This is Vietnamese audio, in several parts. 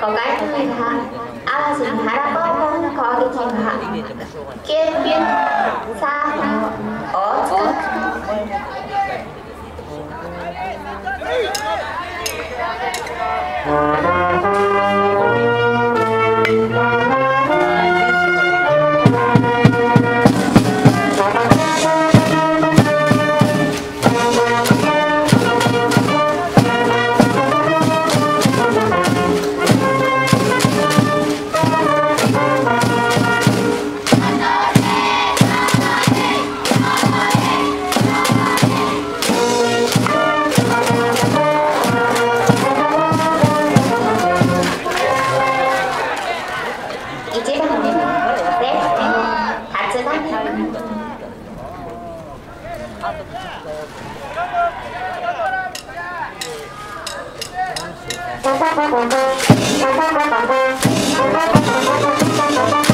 có cái thứ này hả? À xin hả? Con có cái gì hả? Kiên biên xa Thank you.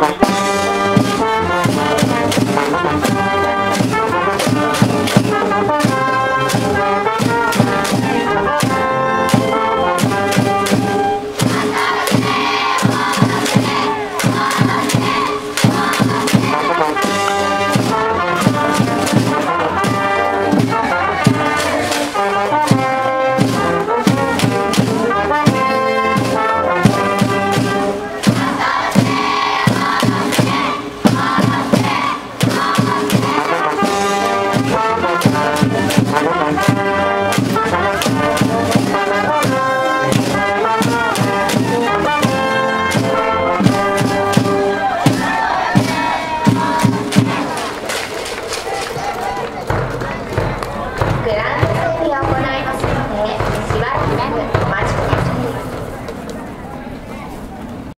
Bye-bye.